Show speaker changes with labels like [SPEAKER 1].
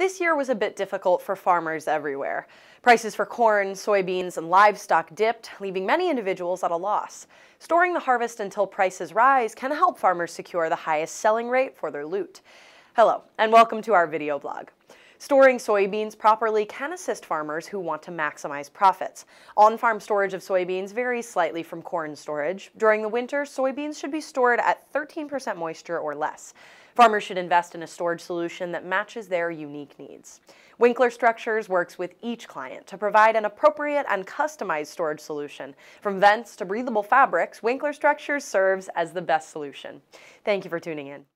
[SPEAKER 1] This year was a bit difficult for farmers everywhere. Prices for corn, soybeans, and livestock dipped, leaving many individuals at a loss. Storing the harvest until prices rise can help farmers secure the highest selling rate for their loot. Hello, and welcome to our video blog. Storing soybeans properly can assist farmers who want to maximize profits. On-farm storage of soybeans varies slightly from corn storage. During the winter, soybeans should be stored at 13% moisture or less. Farmers should invest in a storage solution that matches their unique needs. Winkler Structures works with each client to provide an appropriate and customized storage solution. From vents to breathable fabrics, Winkler Structures serves as the best solution. Thank you for tuning in.